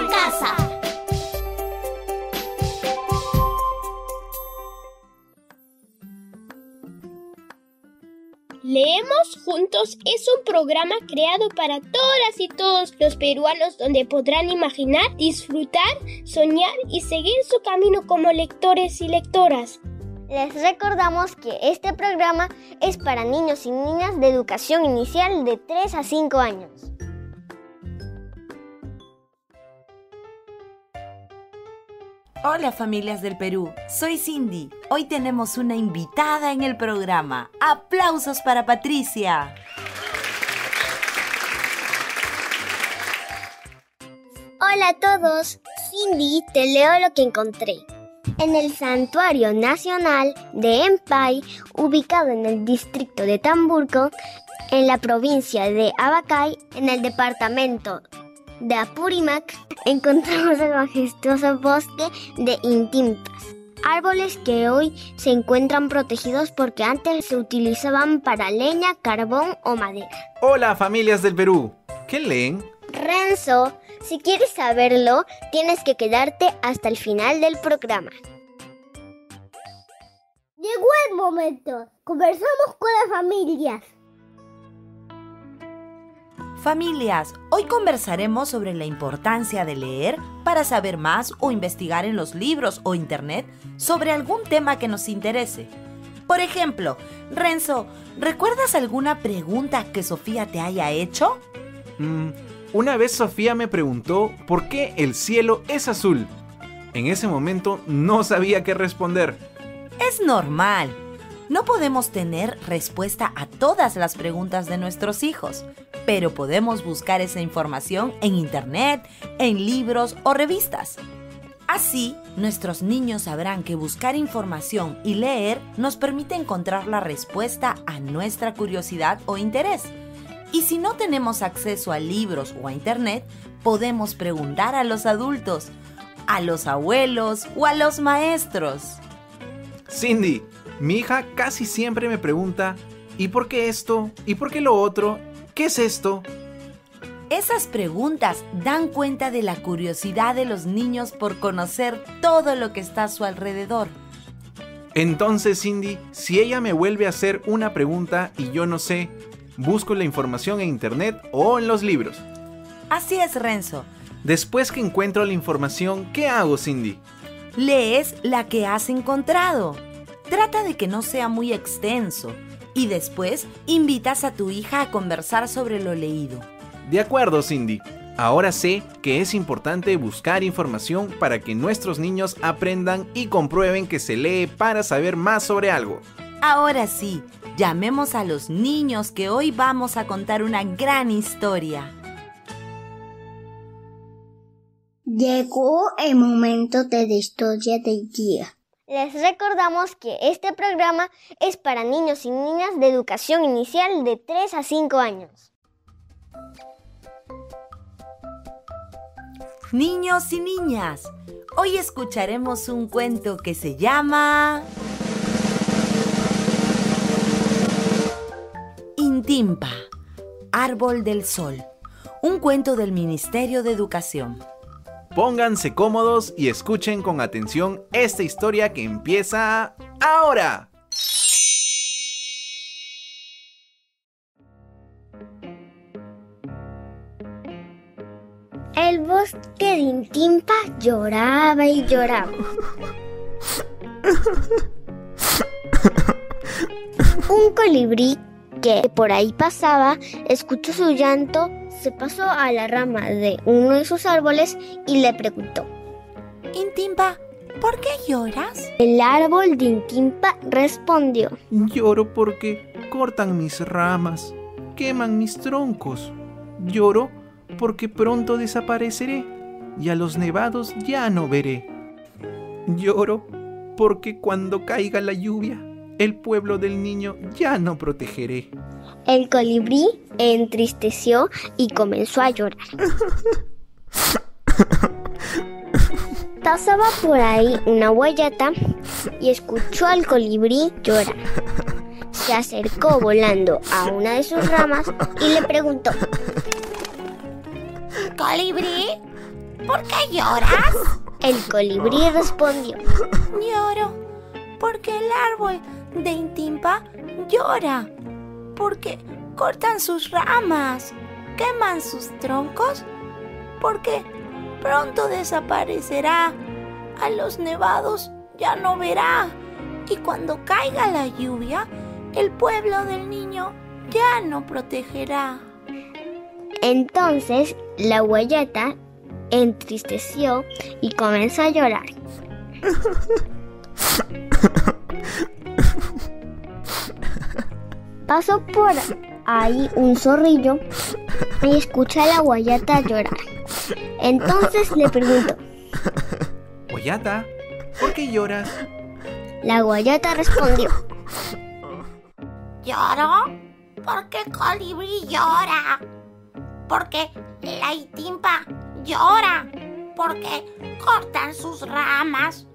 en casa. Leemos Juntos es un programa creado para todas y todos los peruanos donde podrán imaginar, disfrutar, soñar y seguir su camino como lectores y lectoras. Les recordamos que este programa es para niños y niñas de educación inicial de 3 a 5 años. Hola familias del Perú, soy Cindy. Hoy tenemos una invitada en el programa. Aplausos para Patricia. Hola a todos, Cindy, te leo lo que encontré. En el Santuario Nacional de Empay, ubicado en el distrito de Tamburco, en la provincia de Abacay, en el departamento de Apurímac encontramos el majestuoso bosque de Intimpas. Árboles que hoy se encuentran protegidos porque antes se utilizaban para leña, carbón o madera. Hola familias del Perú, ¿qué leen? Renzo, si quieres saberlo, tienes que quedarte hasta el final del programa. Llegó el momento. Conversamos con las familias. Familias, hoy conversaremos sobre la importancia de leer para saber más o investigar en los libros o internet sobre algún tema que nos interese. Por ejemplo, Renzo, ¿recuerdas alguna pregunta que Sofía te haya hecho? Mm, una vez Sofía me preguntó por qué el cielo es azul. En ese momento no sabía qué responder. Es normal. No podemos tener respuesta a todas las preguntas de nuestros hijos, pero podemos buscar esa información en Internet, en libros o revistas. Así, nuestros niños sabrán que buscar información y leer nos permite encontrar la respuesta a nuestra curiosidad o interés. Y si no tenemos acceso a libros o a Internet, podemos preguntar a los adultos, a los abuelos o a los maestros. Cindy, mi hija casi siempre me pregunta, ¿y por qué esto? ¿Y por qué lo otro? ¿Qué es esto? Esas preguntas dan cuenta de la curiosidad de los niños por conocer todo lo que está a su alrededor. Entonces, Cindy, si ella me vuelve a hacer una pregunta y yo no sé, busco la información en internet o en los libros. Así es, Renzo. Después que encuentro la información, ¿qué hago, Cindy? Lees la que has encontrado. Trata de que no sea muy extenso y después invitas a tu hija a conversar sobre lo leído. De acuerdo, Cindy. Ahora sé que es importante buscar información para que nuestros niños aprendan y comprueben que se lee para saber más sobre algo. Ahora sí, llamemos a los niños que hoy vamos a contar una gran historia. Llegó el momento de la historia del día. Les recordamos que este programa es para niños y niñas de educación inicial de 3 a 5 años. Niños y niñas, hoy escucharemos un cuento que se llama... Intimpa, Árbol del Sol, un cuento del Ministerio de Educación. Pónganse cómodos y escuchen con atención esta historia que empieza ahora. El bosque de Intimpa lloraba y lloraba. Un colibrí que por ahí pasaba escuchó su llanto, se pasó a la rama de uno de sus árboles y le preguntó: Intimpa, ¿por qué lloras? El árbol de Intimpa respondió: Lloro porque cortan mis ramas, queman mis troncos. Lloro porque pronto desapareceré y a los nevados ya no veré. Lloro porque cuando caiga la lluvia, el pueblo del niño ya no protegeré. El colibrí entristeció y comenzó a llorar. Pasaba por ahí una guayata y escuchó al colibrí llorar. Se acercó volando a una de sus ramas y le preguntó, Colibrí, ¿por qué lloras? El colibrí respondió. Lloro porque el árbol de Intimpa llora. Porque cortan sus ramas, queman sus troncos. Porque pronto desaparecerá. A los nevados ya no verá. Y cuando caiga la lluvia, el pueblo del niño ya no protegerá. Entonces la guayata entristeció y comenzó a llorar. Pasó por ahí un zorrillo y escuchó a la guayata llorar. Entonces le preguntó, Guayata, ¿por qué lloras? la guayata respondió, ¿Lloro? Porque colibrí llora. Porque la itimpa llora. Porque cortan sus ramas.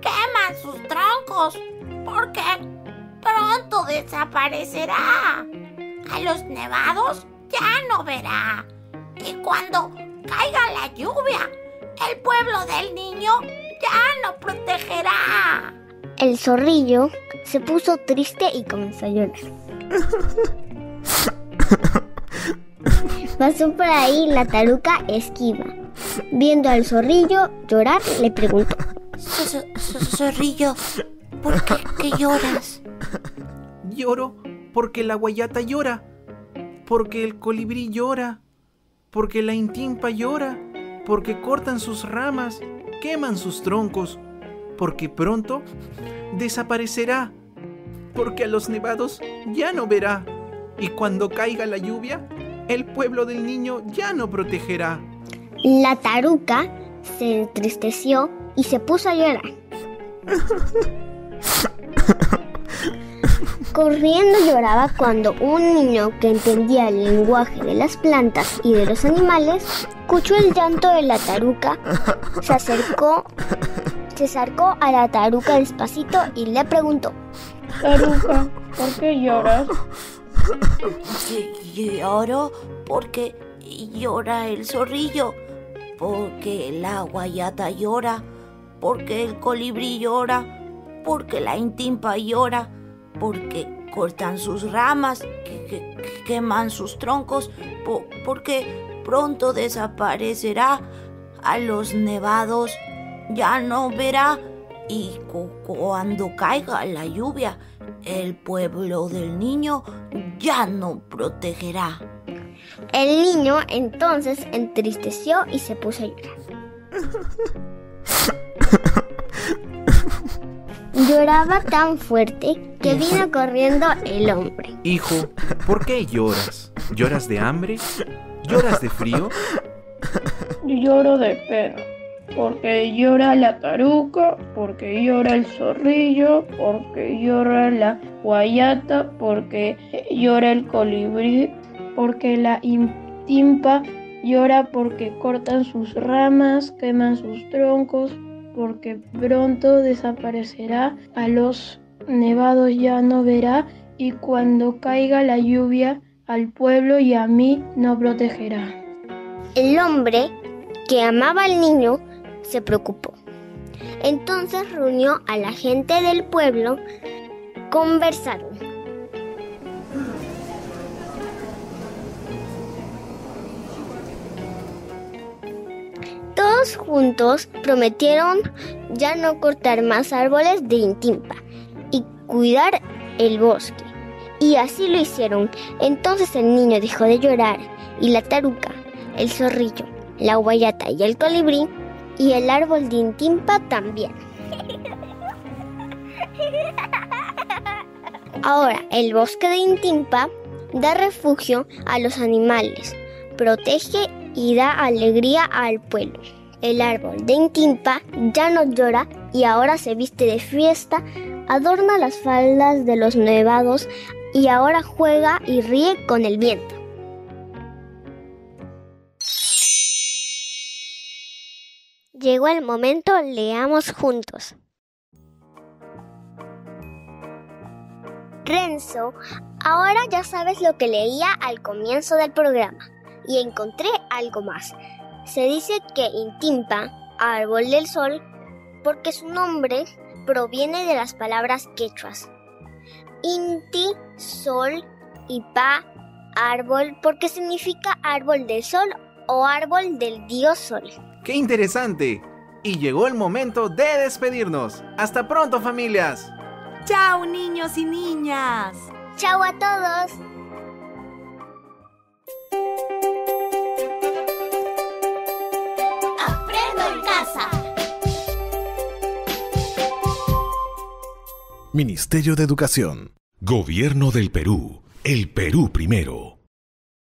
Queman sus troncos. Porque pronto desaparecerá. A los nevados ya no verá. Y cuando caiga la lluvia, el pueblo del niño ya no protegerá. el zorrillo se puso triste y comenzó a llorar. Pasó por ahí la taruca esquiva. Viendo al zorrillo llorar, le preguntó, Zorrillo, ¿por qué, qué lloras? Lloro porque la guayata llora, porque el colibrí llora, porque la intimpa llora, porque cortan sus ramas, queman sus troncos, porque pronto desaparecerá, porque a los nevados ya no verá, y cuando caiga la lluvia, el pueblo del niño ya no protegerá. La taruca se entristeció y se puso a llorar. Corriendo lloraba cuando un niño que entendía el lenguaje de las plantas y de los animales escuchó el llanto de la taruca, se acercó, se acercó a la taruca despacito y le preguntó, Taruca, ¿por qué lloras? Lloro porque llora el zorrillo, porque la guayata llora, porque el colibrí llora, porque la intimpa llora, porque cortan sus ramas, que, que- que queman sus troncos, po- porque pronto desaparecerá, a los nevados ya no verá, y cu- cuando caiga la lluvia, el pueblo del niño ya no protegerá. El niño entonces entristeció y se puso a llorar. Lloraba tan fuerte que vino corriendo el hombre. Hijo, ¿por qué lloras? ¿Lloras de hambre? ¿Lloras de frío? Lloro de pena. Porque llora la taruca, porque llora el zorrillo, porque llora la guayata, porque llora el colibrí, porque la intimpa llora porque cortan sus ramas, queman sus troncos, porque pronto desaparecerá, a los nevados ya no verá, y cuando caiga la lluvia, al pueblo y a mí no protegerá. El hombre, que amaba al niño, se preocupó. Entonces reunió a la gente del pueblo, conversaron. Juntos prometieron ya no cortar más árboles de Intimpa y cuidar el bosque. Y así lo hicieron. Entonces el niño dejó de llorar y la taruca, el zorrillo, la guayata y el colibrí y el árbol de Intimpa también. Ahora, el bosque de Intimpa da refugio a los animales, protege y da alegría al pueblo. El árbol de Intimpa ya no llora y ahora se viste de fiesta, adorna las faldas de los nevados y ahora juega y ríe con el viento. Llegó el momento, leamos juntos. Renzo, ahora ya sabes lo que leía al comienzo del programa y encontré algo más. Se dice que Intimpa, árbol del sol, porque su nombre proviene de las palabras quechuas. Inti, sol y pa, árbol, porque significa árbol del sol o árbol del dios sol. ¡Qué interesante! Y llegó el momento de despedirnos. Hasta pronto familias. Chao niños y niñas. Chao a todos. Ministerio de Educación. Gobierno del Perú. El Perú primero.